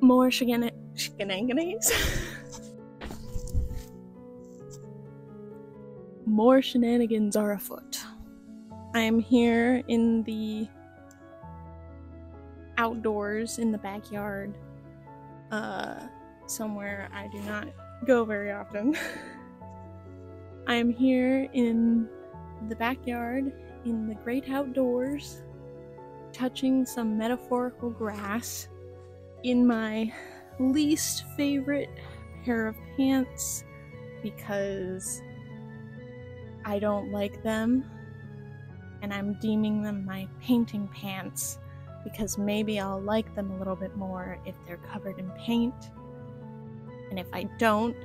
More shenanigans. More shenanigans are afoot. I am here in the outdoors in the backyard, uh, somewhere I do not go very often. I am here in the backyard in the great outdoors, touching some metaphorical grass in my least favorite pair of pants because I don't like them and I'm deeming them my painting pants because maybe I'll like them a little bit more if they're covered in paint. And if I don't,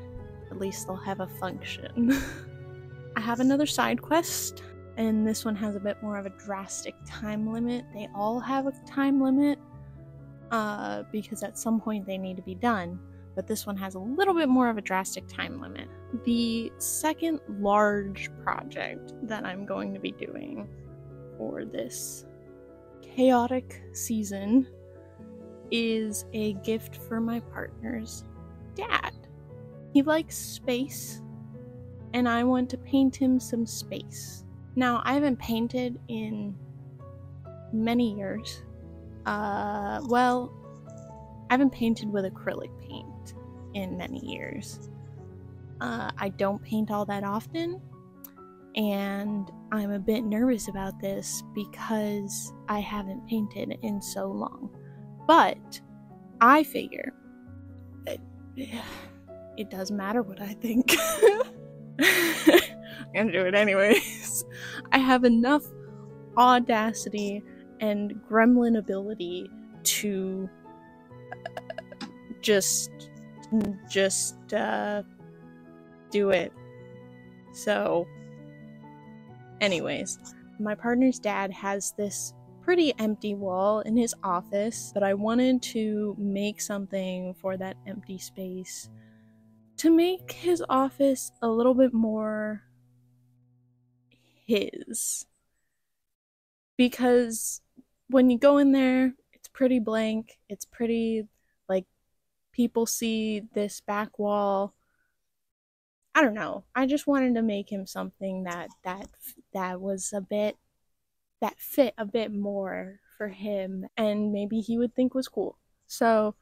at least they'll have a function. I have another side quest, and this one has a bit more of a drastic time limit. They all have a time limit, uh, because at some point they need to be done, but this one has a little bit more of a drastic time limit. The second large project that I'm going to be doing for this chaotic season is a gift for my partner's dad. He likes space, and I want to paint him some space. Now, I haven't painted in many years uh, well, I haven't painted with acrylic paint in many years. Uh, I don't paint all that often, and I'm a bit nervous about this because I haven't painted in so long. But I figure it, it doesn't matter what I think. I'm gonna do it anyways. I have enough audacity and gremlin ability to just just uh, do it. So anyways, my partner's dad has this pretty empty wall in his office, but I wanted to make something for that empty space to make his office a little bit more his. Because when you go in there, it's pretty blank. It's pretty like people see this back wall. I don't know. I just wanted to make him something that that that was a bit that fit a bit more for him and maybe he would think was cool. So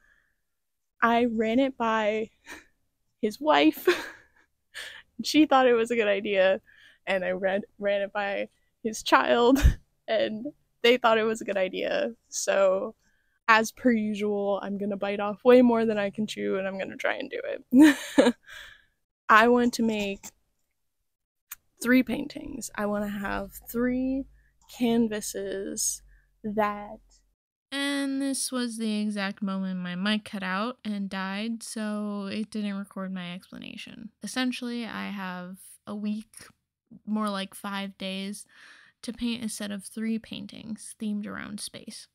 I ran it by his wife. she thought it was a good idea and I ran ran it by his child and they thought it was a good idea. So, as per usual, I'm gonna bite off way more than I can chew and I'm gonna try and do it. I want to make three paintings. I want to have three canvases that. And this was the exact moment my mic cut out and died, so it didn't record my explanation. Essentially, I have a week, more like five days, to paint a set of three paintings themed around space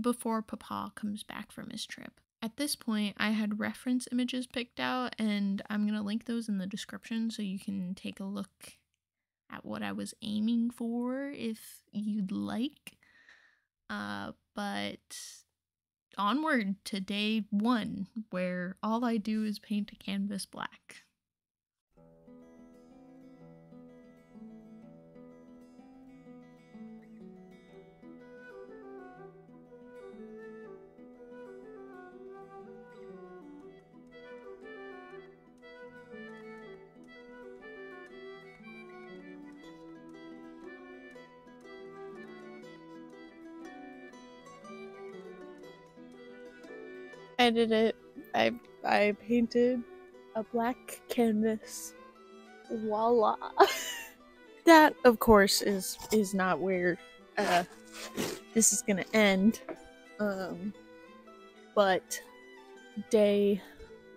before Papa comes back from his trip. At this point, I had reference images picked out, and I'm going to link those in the description so you can take a look at what I was aiming for if you'd like. Uh, but onward to day one, where all I do is paint a canvas black. I did it. I I painted a black canvas. Voila. that of course is is not where uh this is gonna end. Um but day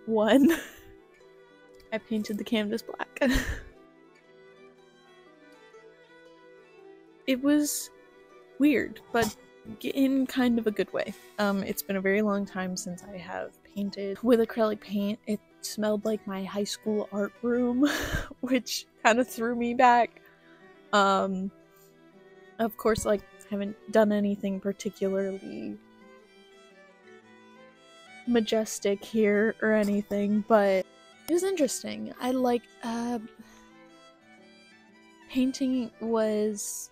one I painted the canvas black. it was weird, but in kind of a good way. Um, it's been a very long time since I have painted with acrylic paint. It smelled like my high school art room, which kind of threw me back. Um, of course, like, haven't done anything particularly majestic here or anything, but it was interesting. I like, uh, painting was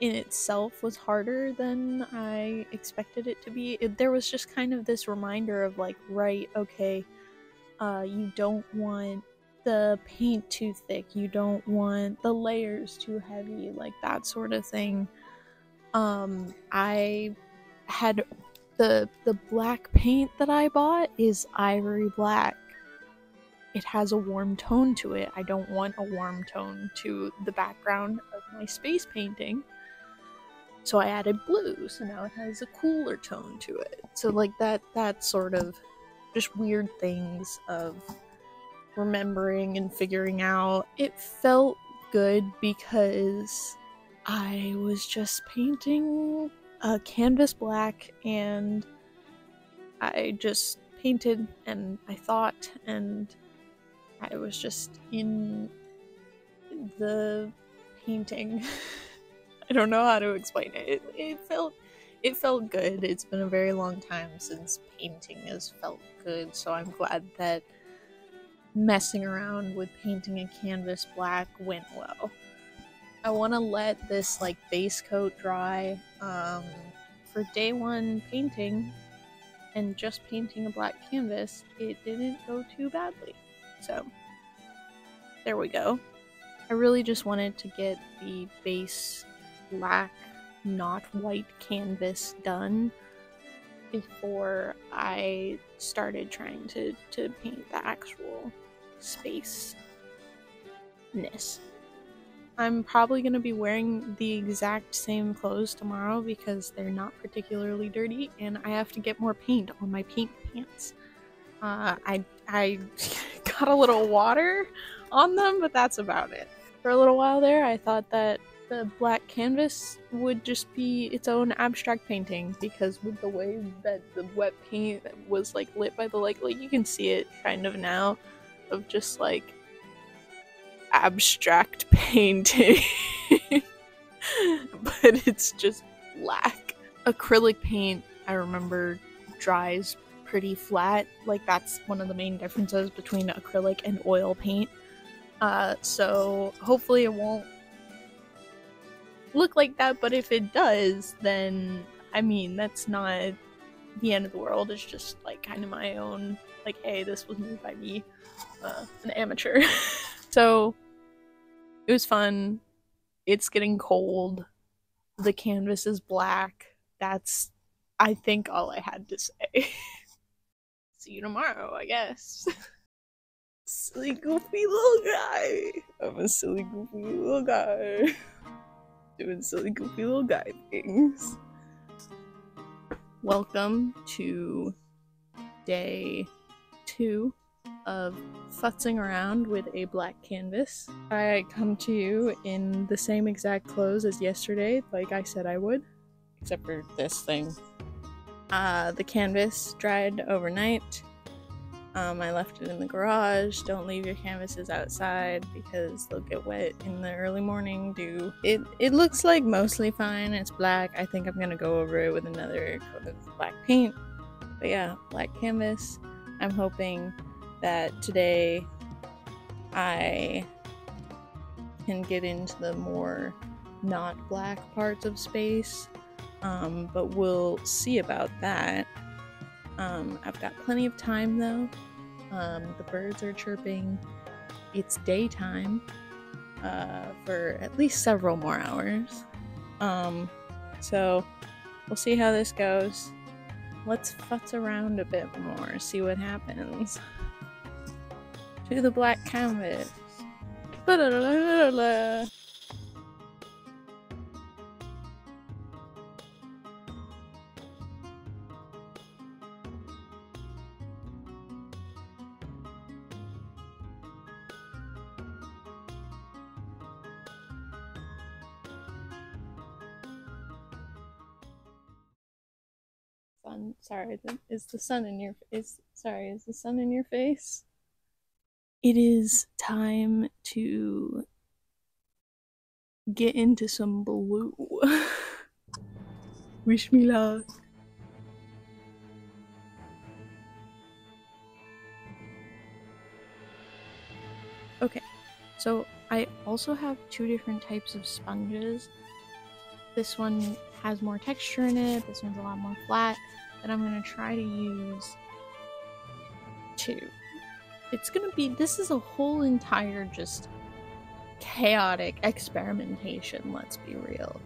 in itself was harder than I expected it to be. It, there was just kind of this reminder of like, right, okay, uh, you don't want the paint too thick, you don't want the layers too heavy, like that sort of thing. Um, I had the the black paint that I bought is ivory black. It has a warm tone to it. I don't want a warm tone to the background of my space painting. So I added blue, so now it has a cooler tone to it. So like that that sort of just weird things of remembering and figuring out. It felt good because I was just painting a canvas black and I just painted and I thought and I was just in the painting. I don't know how to explain it. it. It felt it felt good. It's been a very long time since painting has felt good, so I'm glad that messing around with painting a canvas black went well. I want to let this like base coat dry um, for day one painting and just painting a black canvas it didn't go too badly so there we go I really just wanted to get the base black not white canvas done before I started trying to, to paint the actual space ness. I'm probably going to be wearing the exact same clothes tomorrow because they're not particularly dirty and I have to get more paint on my paint pants. Uh, I, I got a little water on them, but that's about it. For a little while there, I thought that the black canvas would just be its own abstract painting because with the way that the wet paint was like lit by the light, like you can see it kind of now of just like abstract painting, but it's just black. Acrylic paint, I remember, dries pretty flat. Like, that's one of the main differences between acrylic and oil paint. Uh, so, hopefully, it won't look like that, but if it does, then I mean, that's not the end of the world. It's just like kind of my own, like, hey, this was made by me, uh, an amateur. So it was fun. It's getting cold. The canvas is black. That's, I think, all I had to say. See you tomorrow, I guess. silly, goofy little guy. I'm a silly, goofy little guy. Doing silly, goofy little guy things. Welcome to day two of futzing around with a black canvas. I come to you in the same exact clothes as yesterday, like I said I would, except for this thing. Uh, the canvas dried overnight. Um, I left it in the garage. Don't leave your canvases outside because they'll get wet in the early morning dew. It it looks like mostly fine. It's black. I think I'm gonna go over it with another coat of black paint. But yeah, black canvas. I'm hoping that today I can get into the more not black parts of space, um, but we'll see about that. Um, I've got plenty of time though. Um, the birds are chirping. It's daytime uh, for at least several more hours. Um, so we'll see how this goes. Let's futz around a bit more, see what happens to the black canvas. Fun. Sorry, is the sun in your is sorry, is the sun in your face? It is time to get into some blue. Wish me luck. Okay, so I also have two different types of sponges. This one has more texture in it, this one's a lot more flat, that I'm gonna try to use two. It's gonna be, this is a whole entire just chaotic experimentation, let's be real.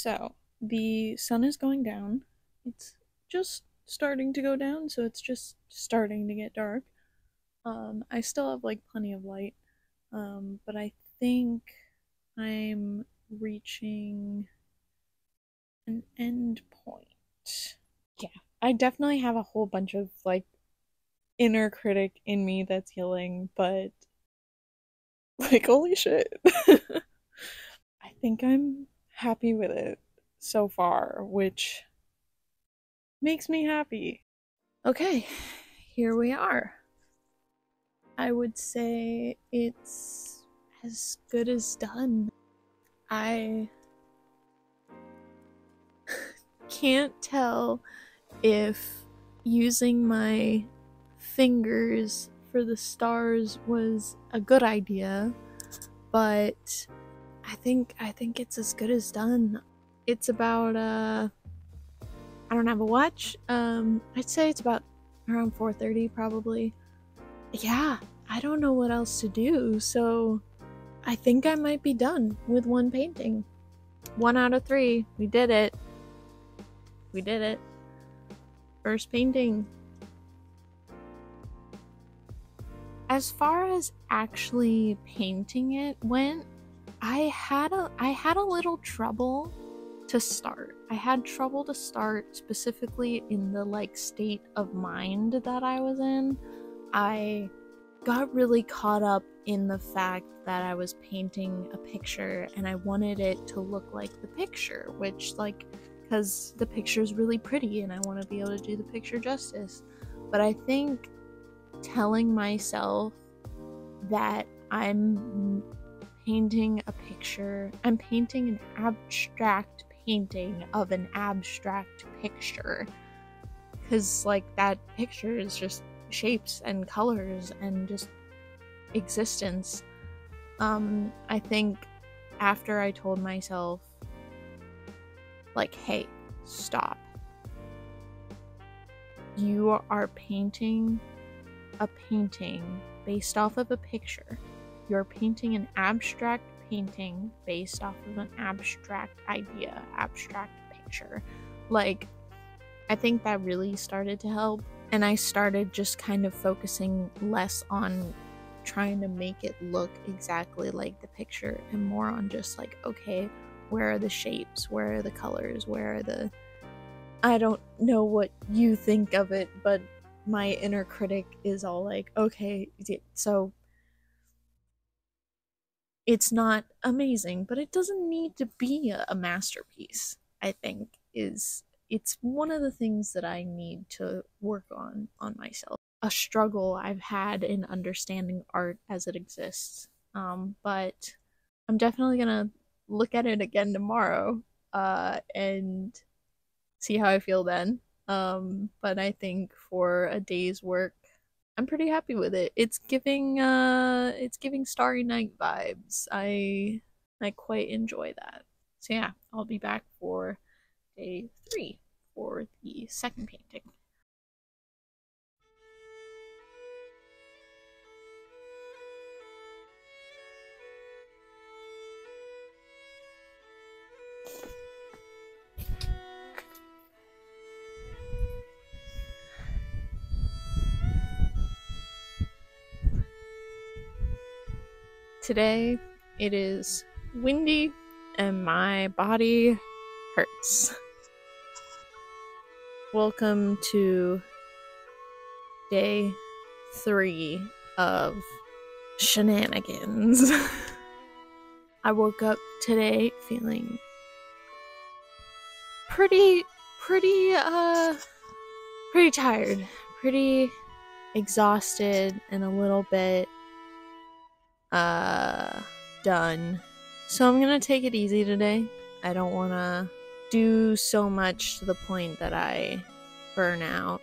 So, the sun is going down. It's just starting to go down, so it's just starting to get dark. Um, I still have like plenty of light, um, but I think I'm reaching an end point. Yeah, I definitely have a whole bunch of like inner critic in me that's yelling, but like, holy shit. I think I'm happy with it so far, which makes me happy. Okay, here we are. I would say it's as good as done. I can't tell if using my fingers for the stars was a good idea, but I think I think it's as good as done. It's about uh I don't have a watch. Um I'd say it's about around 4:30 probably. Yeah, I don't know what else to do. So I think I might be done with one painting. 1 out of 3. We did it. We did it. First painting. As far as actually painting it went, I had a I had a little trouble to start. I had trouble to start specifically in the like state of mind that I was in. I got really caught up in the fact that I was painting a picture and I wanted it to look like the picture, which like because the picture is really pretty and I want to be able to do the picture justice. But I think telling myself that I'm painting a picture, I'm painting an abstract painting of an abstract picture. Because, like, that picture is just shapes and colors and just existence. Um, I think after I told myself, like, hey, stop. You are painting a painting based off of a picture. You're painting an abstract painting based off of an abstract idea, abstract picture. Like, I think that really started to help. And I started just kind of focusing less on trying to make it look exactly like the picture and more on just like, okay, where are the shapes? Where are the colors? Where are the. I don't know what you think of it, but my inner critic is all like, okay, so it's not amazing, but it doesn't need to be a, a masterpiece. I think is it's one of the things that I need to work on on myself. A struggle I've had in understanding art as it exists. Um, but I'm definitely gonna look at it again tomorrow uh, and see how I feel then. Um, but I think for a day's work, I'm pretty happy with it. It's giving uh it's giving Starry Night vibes. I I quite enjoy that. So yeah, I'll be back for day 3 for the second painting. Today it is windy and my body hurts. Welcome to day three of shenanigans. I woke up today feeling pretty, pretty, uh, pretty tired, pretty exhausted, and a little bit uh, done. So I'm gonna take it easy today. I don't wanna do so much to the point that I burn out.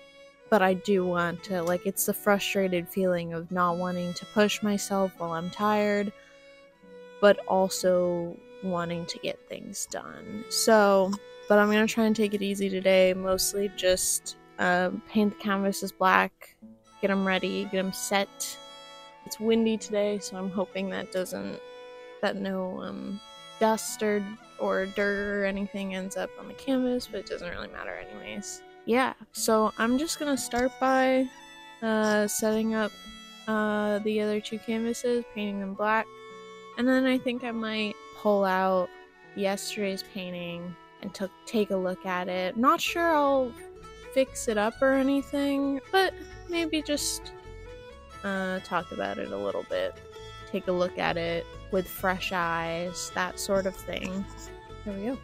But I do want to, like, it's the frustrated feeling of not wanting to push myself while I'm tired, but also wanting to get things done. So, but I'm gonna try and take it easy today. Mostly just um, paint the canvases black, get them ready, get them set, it's windy today, so I'm hoping that doesn't that no um, dust or or dirt or anything ends up on the canvas, but it doesn't really matter anyways. Yeah, so I'm just gonna start by uh, setting up uh, the other two canvases, painting them black, and then I think I might pull out yesterday's painting and to take a look at it. Not sure I'll fix it up or anything, but maybe just uh, talk about it a little bit, take a look at it with fresh eyes, that sort of thing. There we go.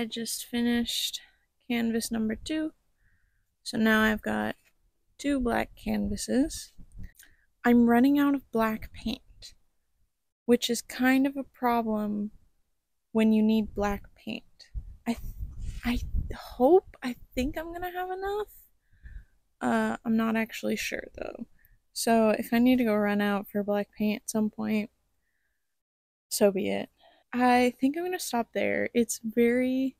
I just finished canvas number two. So now I've got two black canvases. I'm running out of black paint, which is kind of a problem when you need black paint. I I hope I think I'm to have enough. Uh I'm not actually sure though. So if I need to go run out for black paint at some point, so be it. I think I'm going to stop there. It's very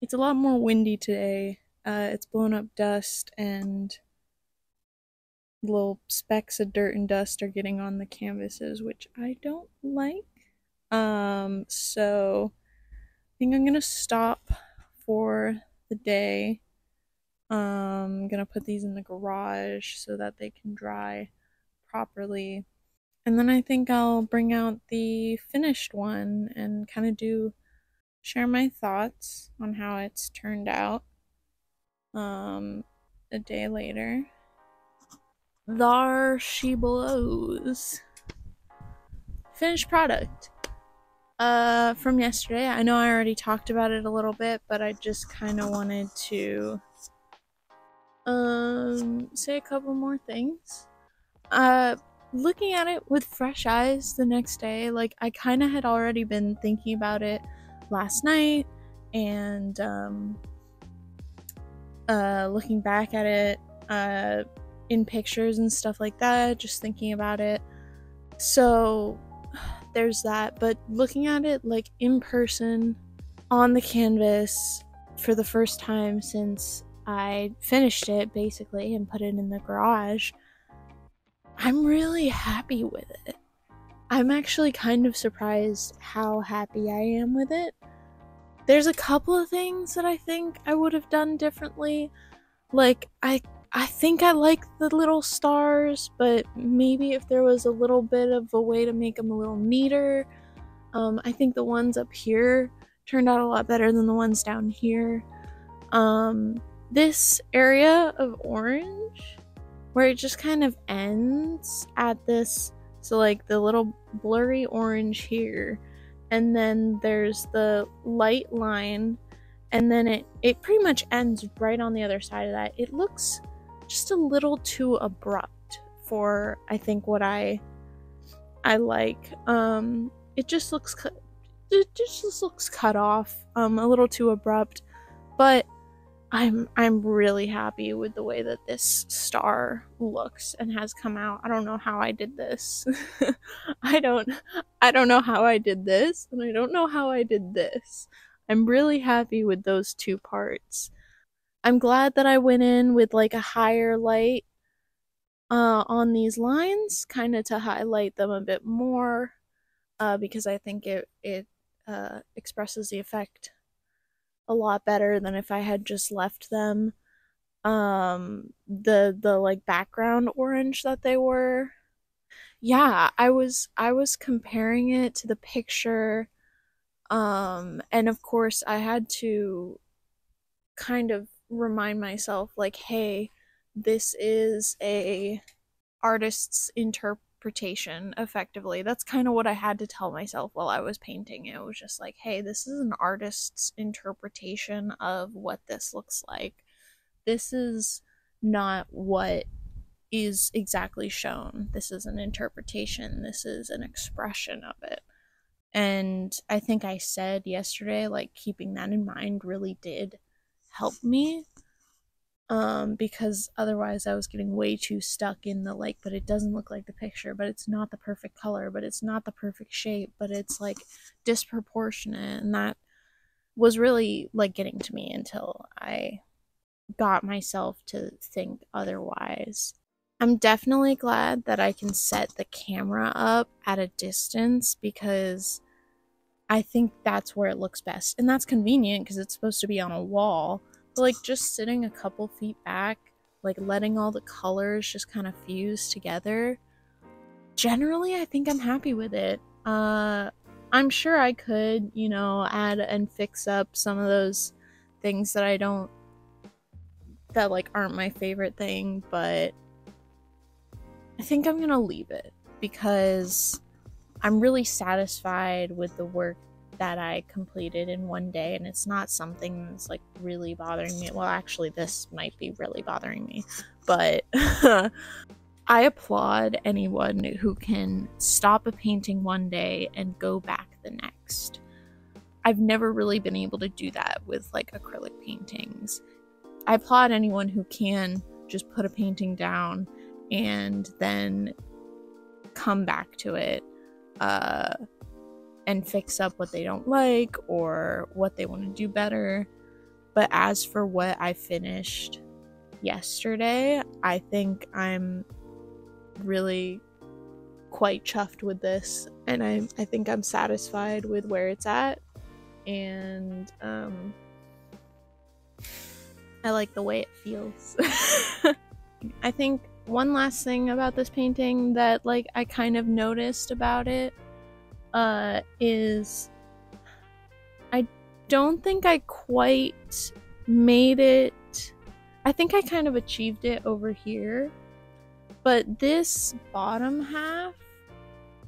it's a lot more windy today. Uh, it's blown up dust and little specks of dirt and dust are getting on the canvases, which I don't like. Um, so I think I'm gonna stop for the day. Um, I'm gonna put these in the garage so that they can dry properly. And then I think I'll bring out the finished one and kind of do share my thoughts on how it's turned out um a day later. There she blows finished product. Uh from yesterday i know i already talked about it a little bit but i just kind of wanted to um say a couple more things. Uh looking at it with fresh eyes the next day like i kind of had already been thinking about it last night and um, uh, looking back at it uh, in pictures and stuff like that, just thinking about it. So there's that. But looking at it like in person on the canvas for the first time since I finished it basically and put it in the garage, I'm really happy with it. I'm actually kind of surprised how happy I am with it. There's a couple of things that I think I would have done differently. Like I I think I like the little stars, but maybe if there was a little bit of a way to make them a little neater. Um, I think the ones up here turned out a lot better than the ones down here. Um, this area of orange, where it just kind of ends at this so like the little blurry orange here and then there's the light line and then it it pretty much ends right on the other side of that. It looks just a little too abrupt for I think what I I like. Um it just looks it just looks cut off, um a little too abrupt, but I'm I'm really happy with the way that this star looks and has come out. I don't know how I did this. I don't I don't know how I did this and I don't know how I did this. I'm really happy with those two parts. I'm glad that I went in with like a higher light uh on these lines kind of to highlight them a bit more uh because I think it it uh expresses the effect a lot better than if I had just left them um the the like background orange that they were. Yeah i was i was comparing it to the picture um and of course i had to kind of remind myself like hey this is a artist's interp interpretation effectively. That's kind of what I had to tell myself while I was painting. It was just like, hey, this is an artist's interpretation of what this looks like. This is not what is exactly shown. This is an interpretation, this is an expression of it. And I think I said yesterday, like, keeping that in mind really did help me um, because otherwise I was getting way too stuck in the like, but it doesn't look like the picture, but it's not the perfect color, but it's not the perfect shape, but it's like disproportionate, and that was really like getting to me until I got myself to think otherwise. I'm definitely glad that I can set the camera up at a distance because I think that's where it looks best. And that's convenient because it's supposed to be on a wall like just sitting a couple feet back, like letting all the colors just kind of fuse together. Generally, I think I'm happy with it. Uh, I'm sure I could, you know, add and fix up some of those things that I don't, that like aren't my favorite thing, but I think I'm gonna leave it because I'm really satisfied with the work that I completed in one day, and it's not something that's like really bothering me. Well, actually, this might be really bothering me, but I applaud anyone who can stop a painting one day and go back the next. I've never really been able to do that with like acrylic paintings. I applaud anyone who can just put a painting down and then come back to it uh, and fix up what they don't like or what they want to do better. But as for what I finished yesterday, I think I'm really quite chuffed with this and I, I think I'm satisfied with where it's at and um, I like the way it feels. I think one last thing about this painting that like I kind of noticed about it uh is I don't think I quite made it I think I kind of achieved it over here but this bottom half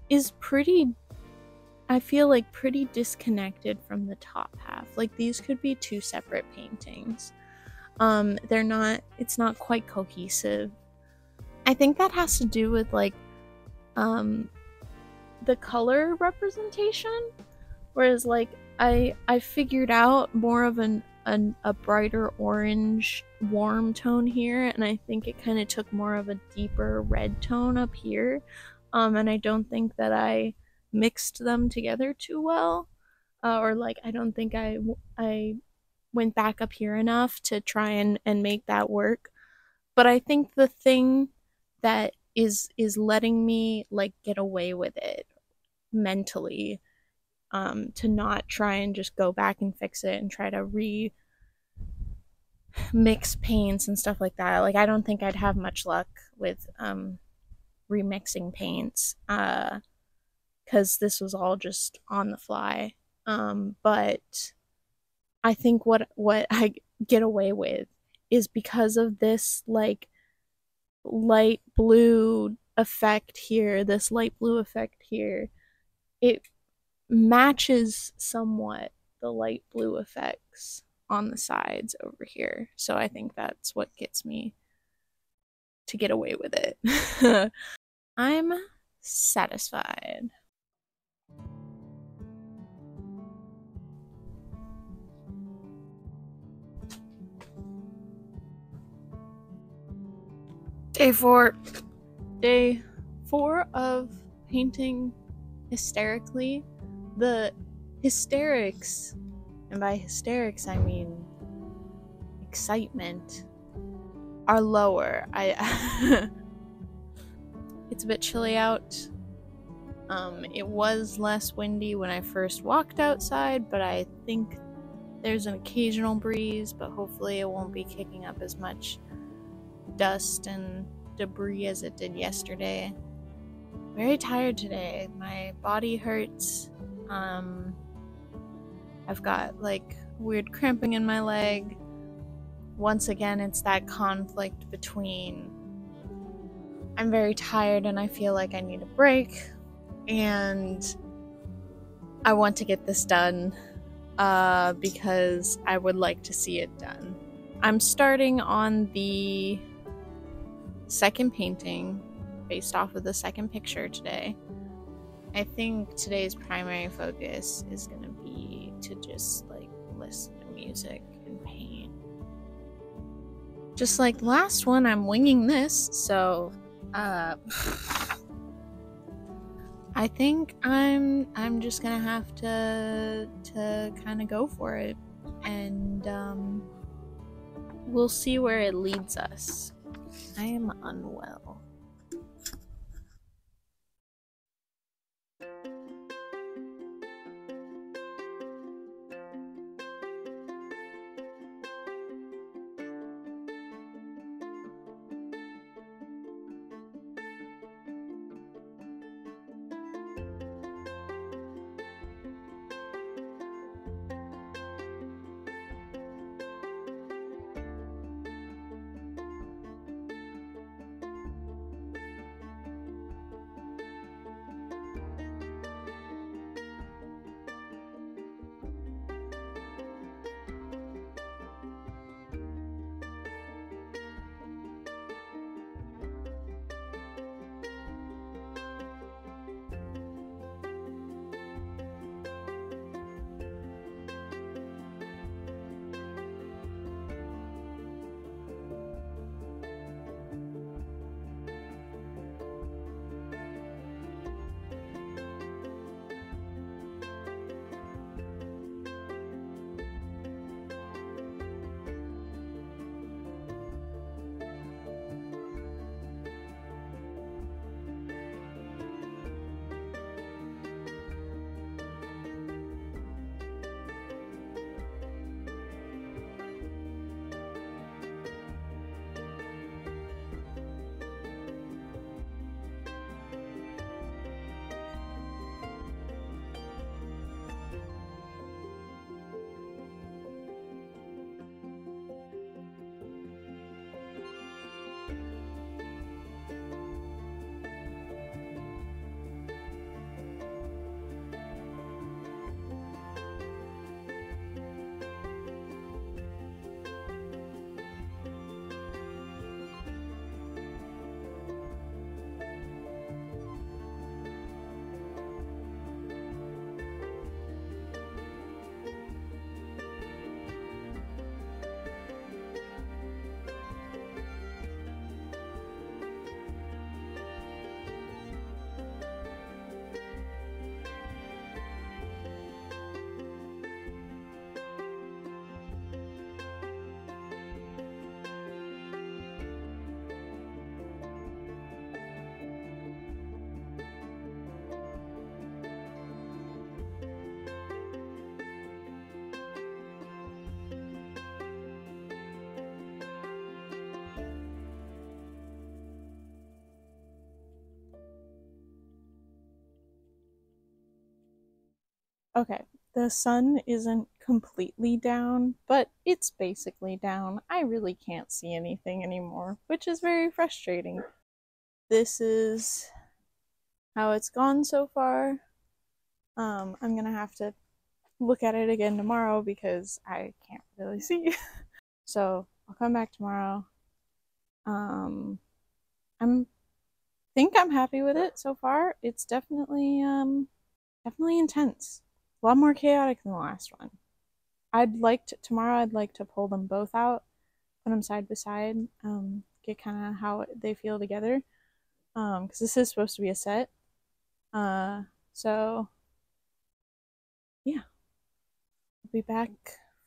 is pretty I feel like pretty disconnected from the top half. Like these could be two separate paintings. Um they're not it's not quite cohesive I think that has to do with like um the color representation whereas like I I figured out more of an, an a brighter orange warm tone here and I think it kind of took more of a deeper red tone up here. Um and I don't think that I mixed them together too well uh, or like I don't think I I went back up here enough to try and and make that work. But I think the thing that is is letting me like get away with it mentally um to not try and just go back and fix it and try to re mix paints and stuff like that. Like i don't think i'd have much luck with um remixing paints uh because this was all just on the fly. Um but i think what what i get away with is because of this like light blue effect here, this light blue effect here, it matches somewhat the light blue effects on the sides over here. So I think that's what gets me to get away with it. I'm satisfied. Day four. Day four of painting hysterically. The hysterics, and by hysterics I mean excitement, are lower. I. it's a bit chilly out. Um, it was less windy when I first walked outside, but I think there's an occasional breeze, but hopefully it won't be kicking up as much dust and debris as it did yesterday. Very tired today. My body hurts. Um, I've got like weird cramping in my leg. Once again, it's that conflict between I'm very tired and I feel like I need a break, and I want to get this done uh, because I would like to see it done. I'm starting on the second painting based off of the second picture today. I think today's primary focus is going to be to just like listen to music and paint. Just like last one, I'm winging this, so uh I think I'm I'm just to have to to kind of go for it and um we'll see where it leads us. I am unwell. Okay, the sun isn't completely down, but it's basically down. I really can't see anything anymore, which is very frustrating. This is how it's gone so far. Um, I'm gonna have to look at it again tomorrow because I can't really see. so I'll come back tomorrow. Um, I'm think I'm happy with it so far. It's definitely um definitely intense. A lot more chaotic than the last one. I'd like to tomorrow I'd like to pull them both out, put them side by side, um, get kind of how they feel together. Um, because this is supposed to be a set. Uh, so yeah, I'll be back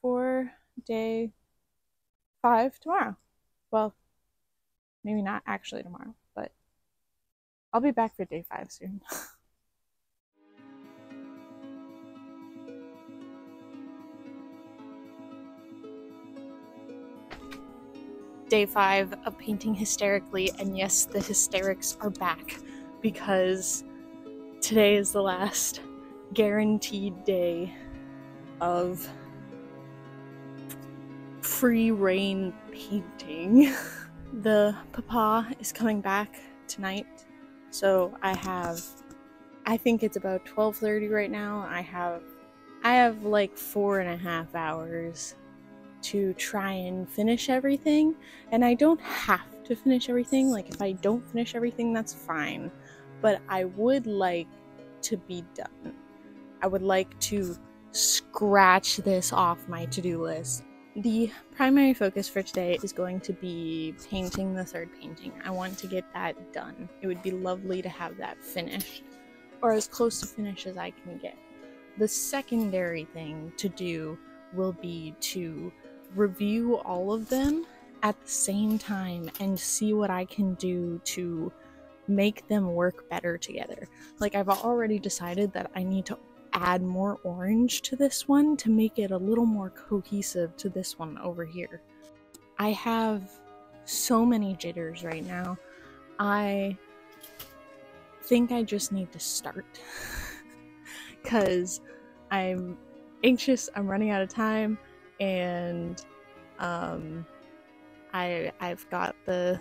for day five tomorrow. Well, maybe not actually tomorrow, but I'll be back for day five soon. day five of painting hysterically, and yes, the hysterics are back because today is the last guaranteed day of free reign painting. the papa is coming back tonight, so I have I think it's about 12:30 right now. I have I have like four and a half hours to try and finish everything, and I don't have to finish everything. Like if I don't finish everything, that's fine. But I would like to be done. I would like to scratch this off my to-do list. The primary focus for today is going to be painting the third painting. I want to get that done. It would be lovely to have that finished, or as close to finish as I can get. The secondary thing to do will be to review all of them at the same time and see what I can do to make them work better together. Like, I've already decided that I need to add more orange to this one to make it a little more cohesive to this one over here. I have so many jitters right now. I think I just need to start because I'm anxious, I'm running out of time, and um, I I've got the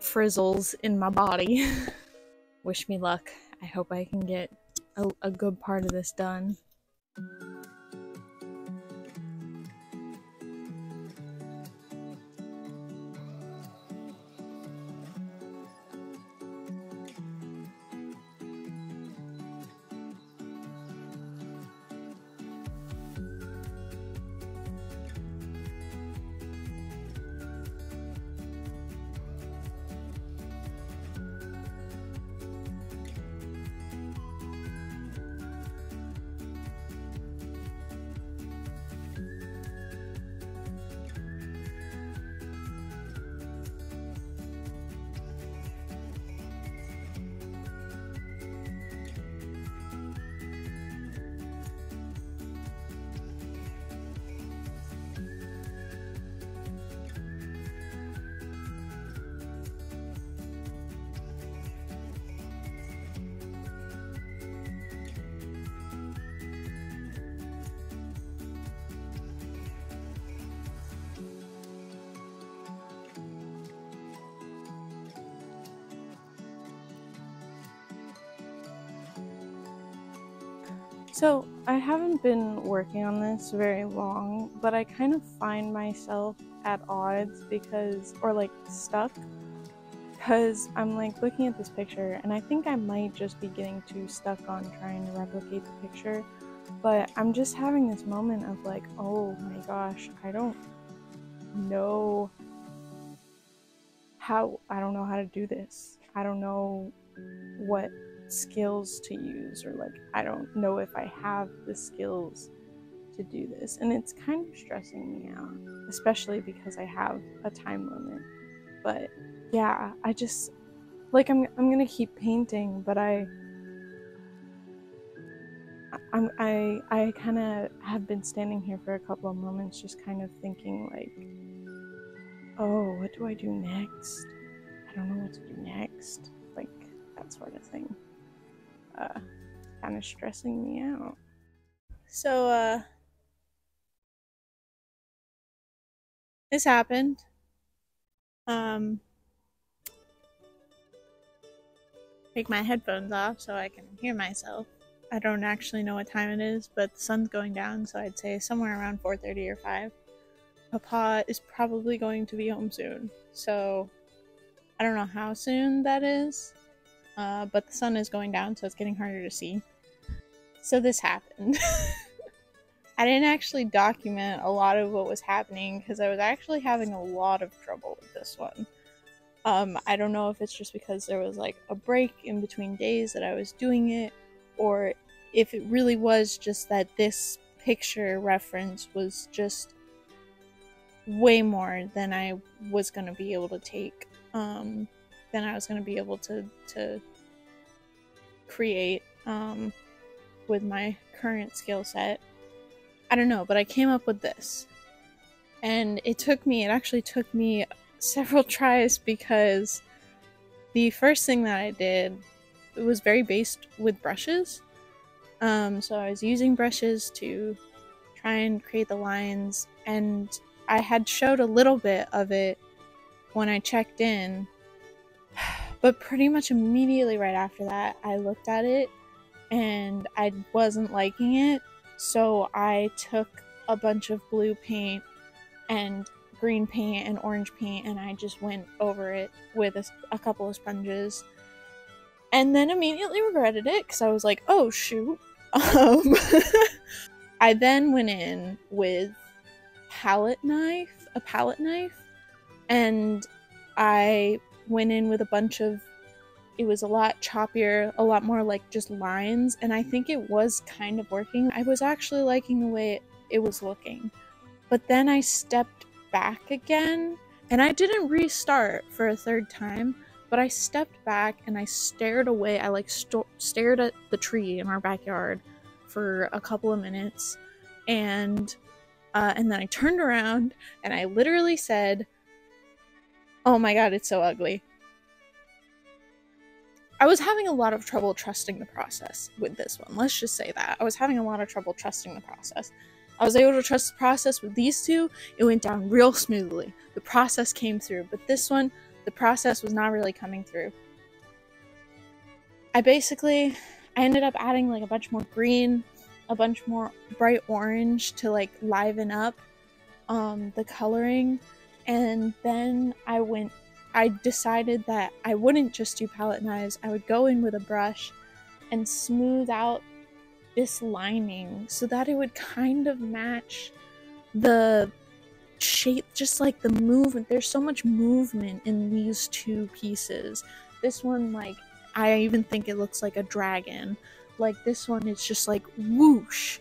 frizzles in my body. Wish me luck. I hope I can get a, a good part of this done. So, I haven't been working on this very long, but I kind of find myself at odds because, or like stuck, because I'm like looking at this picture and I think I might just be getting too stuck on trying to replicate the picture. But I'm just having this moment of like, oh my gosh, I don't know how, I don't know how to do this. I don't know what skills to use or like I don't know if I have the skills to do this and it's kind of stressing me out especially because I have a time limit. But yeah I just like I'm I'm going to keep painting but I I'm, I I kind of have been standing here for a couple of moments just kind of thinking like oh what do I do next? I don't know what to do next. Like that sort of thing uh, kind of stressing me out. So, uh, this happened. Um, take my headphones off so I can hear myself. I don't actually know what time it is, but the sun's going down, so I'd say somewhere around 4:30 or 5. Papa is probably going to be home soon, so I don't know how soon that is, uh, but the sun is going down, so it's getting harder to see. So this happened. I didn't actually document a lot of what was happening because I was actually having a lot of trouble with this one. Um, I don't know if it's just because there was like a break in between days that I was doing it, or if it really was just that this picture reference was just way more than I was going to be able to take, um, than I was going to be able to, to create um, with my current skill set. I don't know, but I came up with this. And it took me, it actually took me several tries because the first thing that I did it was very based with brushes. Um, so I was using brushes to try and create the lines, and I had showed a little bit of it when I checked in, but pretty much immediately right after that, I looked at it and I wasn't liking it, so I took a bunch of blue paint and green paint and orange paint and I just went over it with a, a couple of sponges and then immediately regretted it because I was like, oh shoot. Um, I then went in with palette knife, a palette knife, and I went in with a bunch of. It was a lot choppier, a lot more like just lines, and I think it was kind of working. I was actually liking the way it, it was looking. But then I stepped back again, and I didn't restart for a third time but I stepped back and I stared away. I like st- stared at the tree in our backyard for a couple of minutes, and uh, and then I turned around and I literally said, "Oh my god, it's so ugly." I was having a lot of trouble trusting the process with this one. Let's just say that. I was having a lot of trouble trusting the process. I was able to trust the process with these two. It went down real smoothly. The process came through, but this one, the process was not really coming through. I basically I ended up adding like a bunch more green, a bunch more bright orange to like liven up um, the coloring, and then I went. I decided that I wouldn't just do palette knives. I would go in with a brush and smooth out this lining so that it would kind of match the shape, just like the movement. There's so much movement in these two pieces. This one, like, I even think it looks like a dragon. Like, this one it's just like whoosh.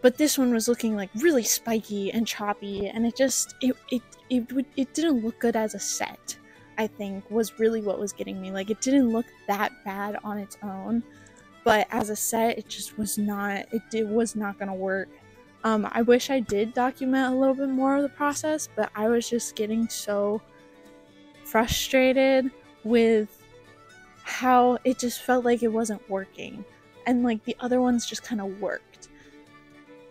But this one was looking like really spiky and choppy, and it just it it it, it, it didn't look good as a set. I think was really what was getting me. Like, it didn't look that bad on its own, but as a set, it just was not. It, it was not gonna work um, I wish I did document a little bit more of the process, but I was just getting so frustrated with how it just felt like it wasn't working. And like the other ones just kind of worked.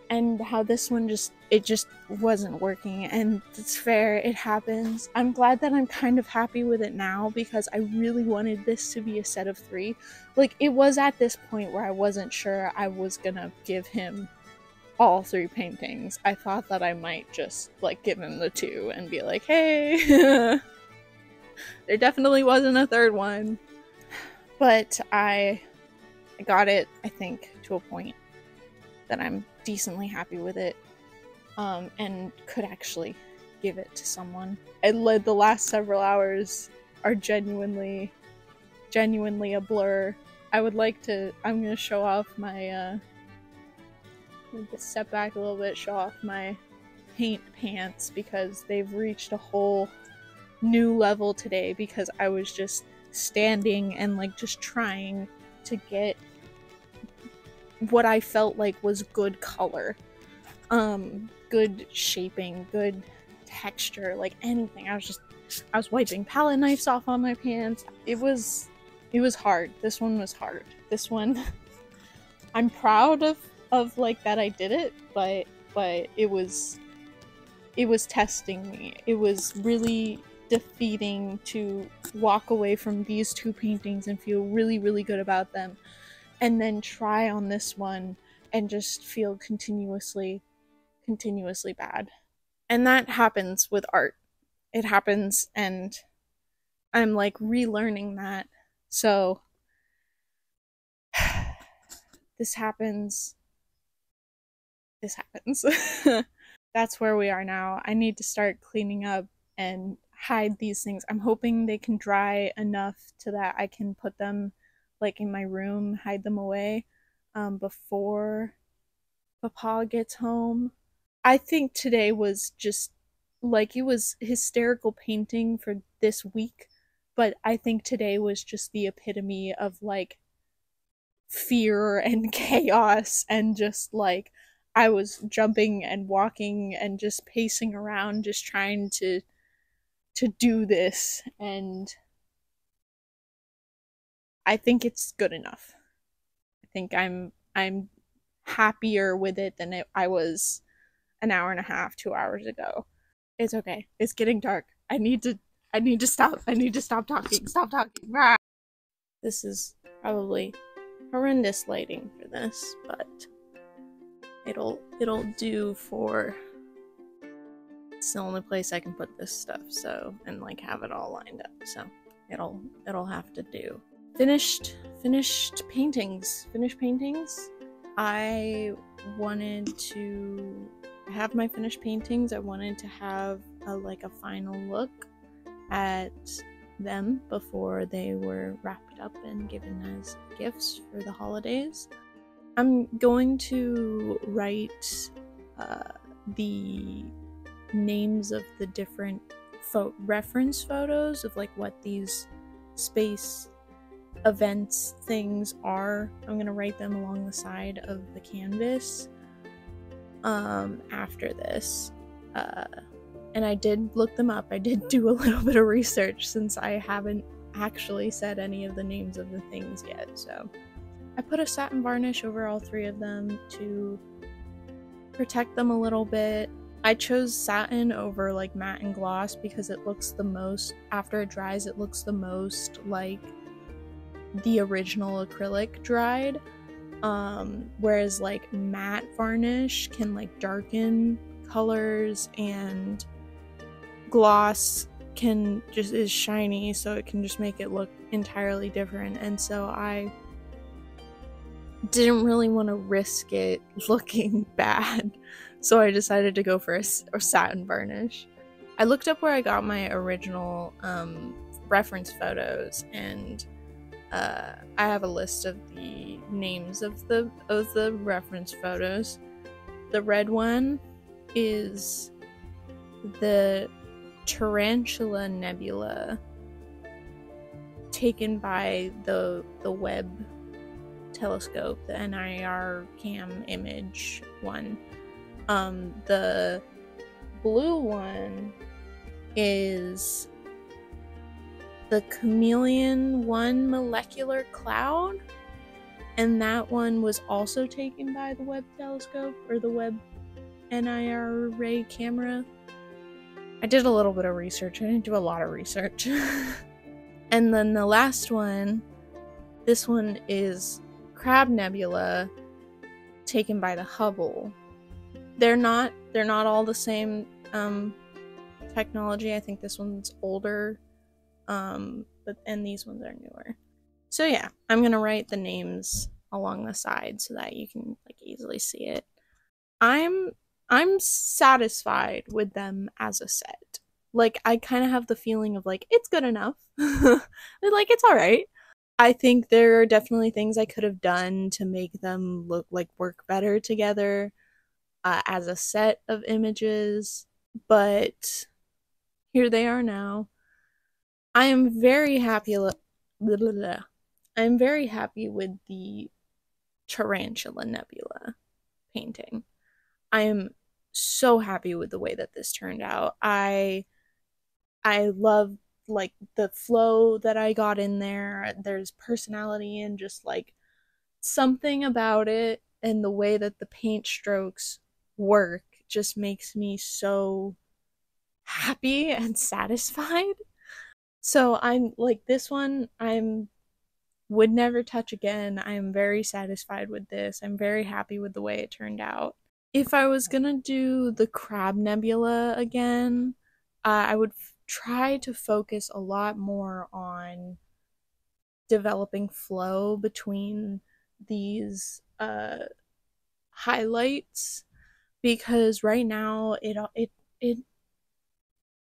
And how this one just it just wasn't working and it's fair it happens. I'm glad that i'm kind of happy with it now because i really wanted this to be a set of three. Like it was at this point where i wasn't sure i was gonna give him all three paintings, I thought that I might just like give him the two and be like, hey, there definitely wasn't a third one. But I I got it, I think, to a point that I'm decently happy with it um, and could actually give it to someone. I led the last several hours are genuinely, genuinely a blur. I would like to, I'm to show off my, uh, step back a little bit, show off my paint pants because they've reached a whole new level today because I was just standing and like just trying to get what I felt like was good color. Um good shaping, good texture, like anything. I was just I was wiping palette knives off on my pants. It was it was hard. This one was hard. This one I'm proud of of like that I did it, but but it was it was testing me. It was really defeating to walk away from these two paintings and feel really really good about them and then try on this one and just feel continuously continuously bad. And that happens with art. It happens and I'm like relearning that. So this happens. This happens. That's where we are now. I need to start cleaning up and hide these things. I'm hoping they can dry enough to that I can put them like in my room, hide them away um, before Papa gets home. I think today was just like it was hysterical painting for this week, but I think today was just the epitome of like fear and chaos and just like I was jumping and walking and just pacing around just trying to to do this and I think it's good enough. I think I'm I'm happier with it than it, I was an hour and a half, 2 hours ago. It's okay. It's getting dark. I need to I need to stop. I need to stop talking. Stop talking. Ah. This is probably horrendous lighting for this, but it'll it'll do for it's the only place I can put this stuff, so and like have it all lined up. So it'll it'll have to do. Finished finished paintings. Finished paintings. I wanted to have my finished paintings. I wanted to have a like a final look at them before they were wrapped up and given as gifts for the holidays. I'm going to write uh, the names of the different fo- reference photos of like what these space events things are. I'm going to write them along the side of the canvas um, after this. Uh, and I did look them up. I did do a little bit of research since I haven't actually said any of the names of the things yet. So I put a satin varnish over all three of them to protect them a little bit. I chose satin over like matte and gloss because it looks the most, after it dries, it looks the most like the original acrylic dried. Um, whereas like matte varnish can like darken colors and gloss can just is shiny so it can just make it look entirely different and so I didn't really want to risk it looking bad so I decided to go for a, a, satin varnish. I looked up where I got my original um, reference photos and uh, I have a list of the names of the of the reference photos. The red one is the Tarantula Nebula taken by the the Webb telescope, the NIR cam image one. Um, the blue one is the Chamaeleon 1 molecular cloud, and that one was also taken by the Webb telescope or the Webb NIR ray camera. I did a little bit of research. I didn't do a lot of research. and then the last one, this one is Crab Nebula taken by the Hubble. They're not they're not all the same um, technology. I think this one's older. Um, but and these ones are newer. So yeah, I'm to write the names along the side so that you can like easily see it. I'm I'm satisfied with them as a set. Like I kind of have the feeling of like it's good enough. like it's all right. I think there are definitely things I could have done to make them look like work better together uh, as a set of images, but here they are now. I am very happy. Blah, blah, blah. I'm very happy with the Tarantula Nebula painting. I am so happy with the way that this turned out. I I love like the flow that I got in there. There's personality and just like something about it and the way that the paint strokes work just makes me so happy and satisfied. So I'm like this one I'm would never touch again. I'm very satisfied with this. I'm very happy with the way it turned out. If I was going to do the Crab Nebula again, uh, I would f- try to focus a lot more on developing flow between these uh, highlights because right now it it it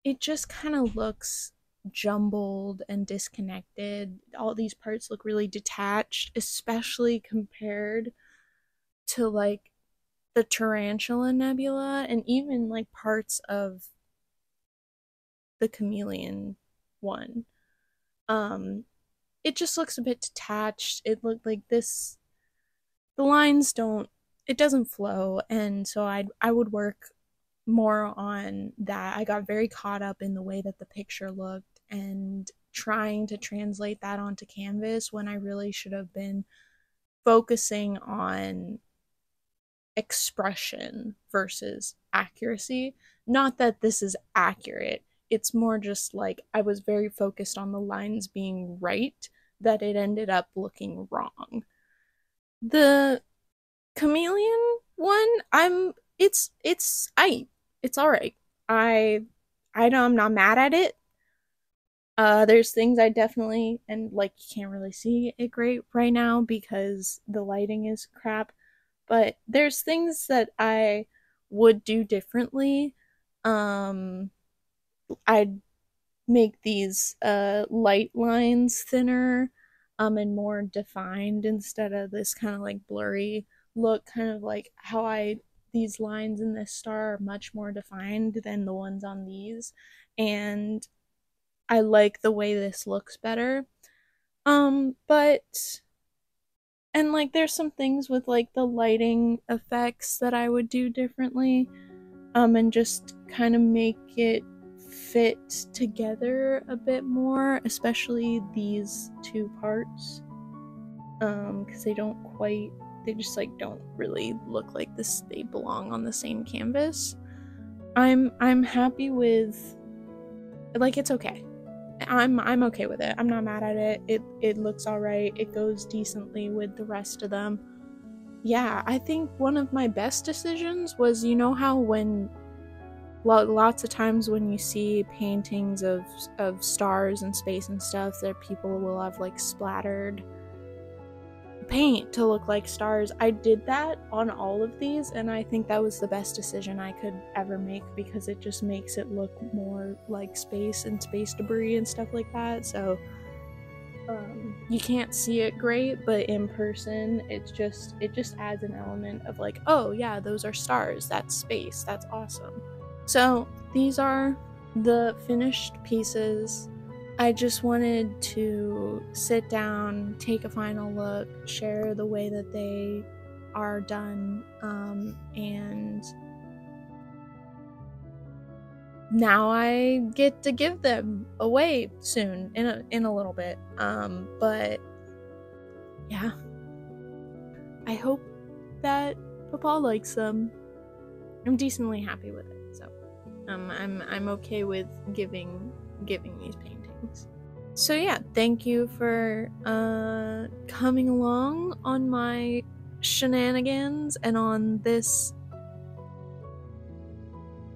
it just kind of looks jumbled and disconnected. All these parts look really detached, especially compared to like the Tarantula Nebula and even like parts of the Chameleon one. Um it just looks a bit detached. It looked like this the lines don't it doesn't flow and so I I would work more on that. I got very caught up in the way that the picture looked and trying to translate that onto canvas when I really should have been focusing on expression versus accuracy. Not that this is accurate, it's more just like I was very focused on the lines being right that it ended up looking wrong. The chameleon one, I'm it's it's I it's all right. I I know I'm not mad at it. Uh, there's things I definitely and like you can't really see it great right now because the lighting is crap. But there's things that I would do differently. Um, I'd make these uh light lines thinner um and more defined instead of this kind of like blurry look kind of like how I these lines in this star are much more defined than the ones on these and I like the way this looks better. Um but and like there's some things with like the lighting effects that I would do differently um and just kind of make it fit together a bit more, especially these two parts. Um cuz they don't quite they just like don't really look like this they belong on the same canvas. I'm I'm happy with like it's okay. I'm I'm okay with it. I'm not mad at it. It it looks all right. It goes decently with the rest of them. Yeah, I think one of my best decisions was you know how when lots of times when you see paintings of of stars and space and stuff that people will have like splattered paint to look like stars. I did that on all of these, and I think that was the best decision I could ever make because it just makes it look more like space and space debris and stuff like that. So um, you can't see it great, but in person, it's just it just adds an element of like, oh yeah, those are stars. That's space. That's awesome. So these are the finished pieces I just wanted to sit down, take a final look, share the way that they are done, um, and now I get to give them away soon in a in a little bit. Um, but yeah, I hope that Papa likes them. I'm decently happy with it, so um, I'm I'm okay with giving giving these paintings. So yeah, thank you for uh, coming along on my shenanigans and on this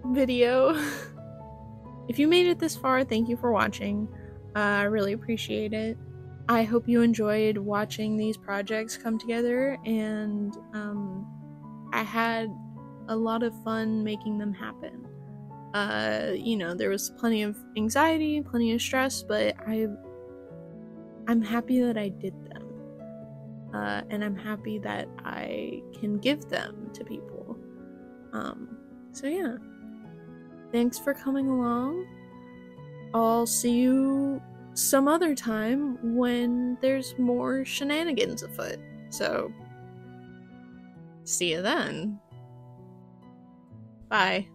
video. if you made it this far, thank you for watching. Uh, I really appreciate it. I hope you enjoyed watching these projects come together, and um, I had a lot of fun making them happen uh, you know, there was plenty of anxiety, plenty of stress, but I I'm happy that I did them. Uh, and I'm happy that I can give them to people. Um, so yeah. Thanks for coming along. I'll see you some other time when there's more shenanigans afoot. So, see you then. Bye.